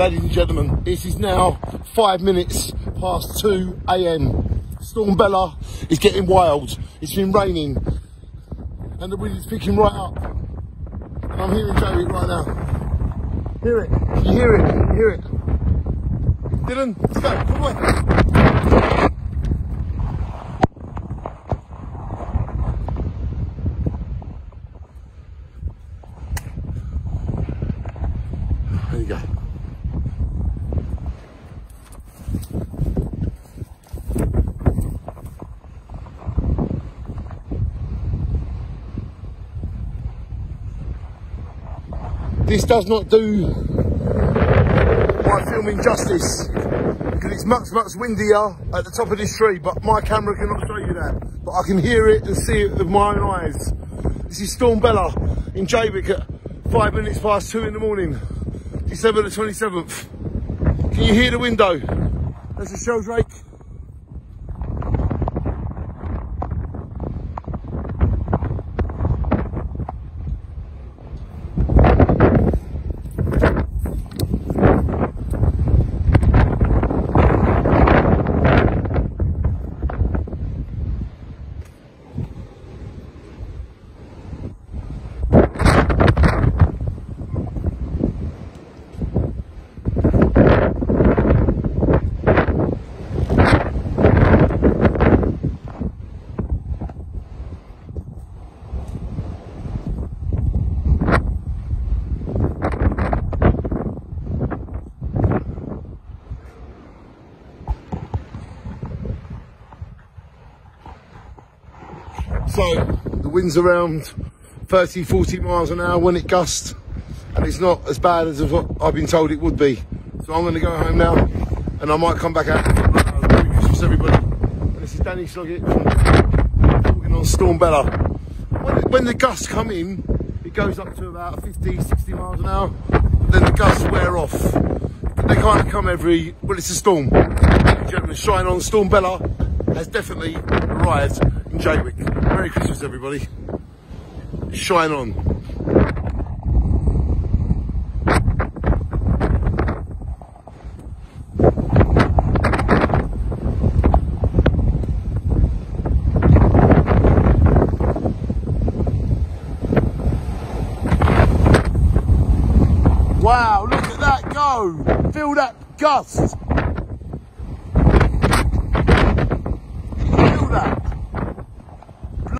ladies and gentlemen, it is now five minutes past 2 a.m. Storm Bella is getting wild. It's been raining and the wind is picking right up. And I'm hearing Joey right now. Hear it? You hear it? You hear it? Dylan, let's go. Come on. There you go. This does not do my filming justice because it's much, much windier at the top of this tree, but my camera cannot show you that. But I can hear it and see it with my own eyes. This is Storm Bella in Jaywick at five minutes past two in the morning, December the 27th. Can you hear the window? There's show's sheldrake. So the wind's around 30, 40 miles an hour when it gusts, and it's not as bad as what I've been told it would be. So I'm going to go home now, and I might come back out. Christmas, everybody. And this is Danny Sloggett talking on Storm Bella. When, when the gusts come in, it goes up to about 50, 60 miles an hour. Then the gusts wear off. They kind of come every, well, it's a storm. Gentlemen, shine on. Storm Bella has definitely arrived in Jaywick. Merry Christmas, everybody. Shine on. Wow, look at that go! Feel that gust!